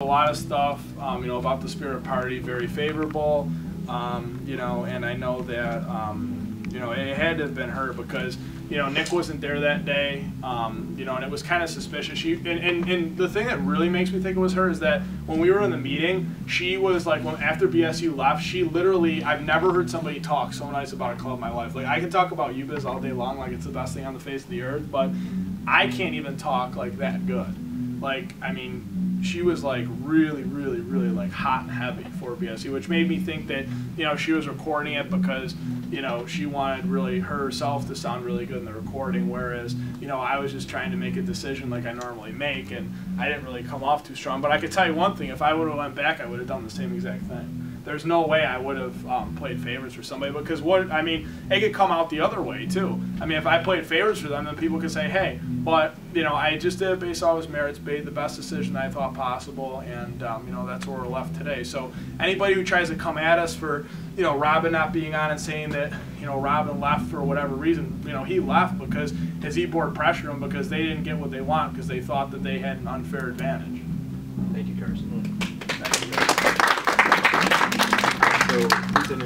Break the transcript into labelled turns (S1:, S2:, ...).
S1: A lot of stuff, um, you know, about the Spirit Party, very favorable, um, you know, and I know that, um, you know, it had to have been her because, you know, Nick wasn't there that day, um, you know, and it was kind of suspicious. She and, and, and the thing that really makes me think it was her is that when we were in the meeting, she was like, when after BSU left, she literally, I've never heard somebody talk so nice about a club in my life. Like I can talk about UBiz all day long, like it's the best thing on the face of the earth, but I can't even talk like that good. Like I mean, she was like really, really, really like hot and heavy for BSE, which made me think that you know she was recording it because you know she wanted really herself to sound really good in the recording, whereas you know I was just trying to make a decision like I normally make, and I didn't really come off too strong. But I could tell you one thing: if I would have went back, I would have done the same exact thing there's no way I would have um, played favors for somebody because what I mean, it could come out the other way too. I mean, if I played favors for them, then people could say, "Hey," but you know, I just did it based on his merits, made the best decision I thought possible, and um, you know, that's where we're left today. So anybody who tries to come at us for you know Robin not being on and saying that you know Robin left for whatever reason, you know, he left because his e-board pressured him because they didn't get what they want because they thought that they had an unfair advantage.
S2: Thank you, Carson.
S1: Thank